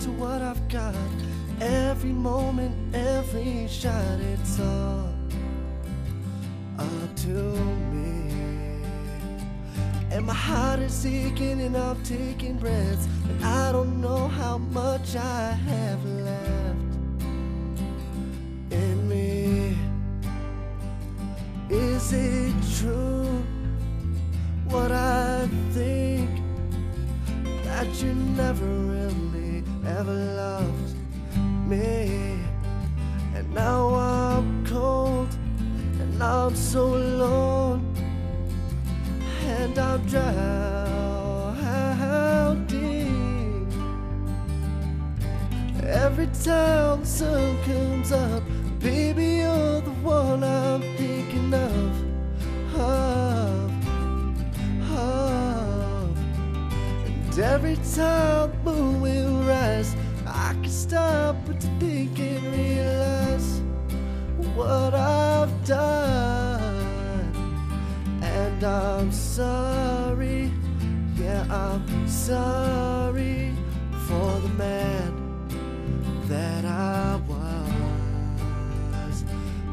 to what I've got. Every moment, every shot, it's all up to me. And my heart is aching and I'm taking breaths. And I don't know how much I have left ever loved me? And now I'm cold and I'm so alone and I'm drowning. Every time sun And every time the moon will rise, I can stop but to think and realize what I've done. And I'm sorry, yeah, I'm sorry for the man that I was.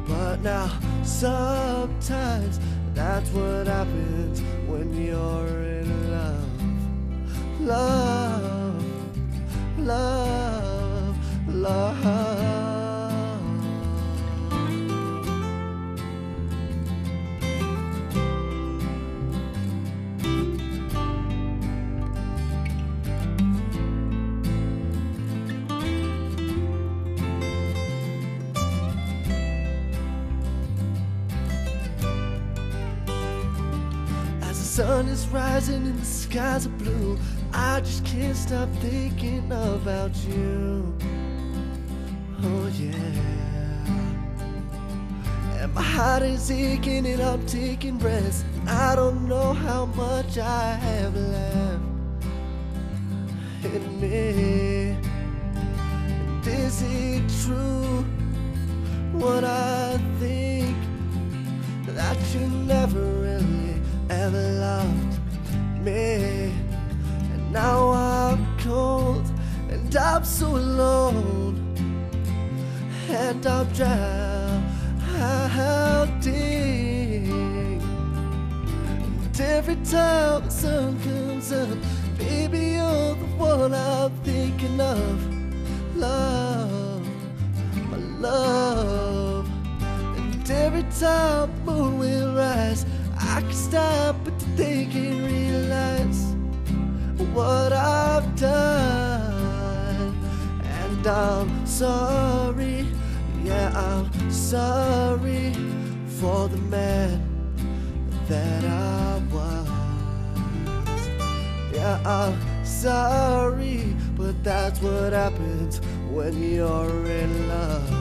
But now, sometimes that's what happens when you're sun is rising and the skies are blue, I just can't stop thinking about you. Oh yeah. And my heart is aching and I'm taking breaths. I don't know how much I have left in me. And is it true what I think? that you never really ever loved me. And now I'm cold and I'm so alone. And I'm drowning. And every time the sun comes up, baby, you're the one I'm thinking of. Love, my love. And every time the moon will rise, I can stop but think and realize what I've done. And I'm sorry, yeah, I'm sorry for the man that I was. Yeah, I'm sorry, but that's what happens when you're in. Love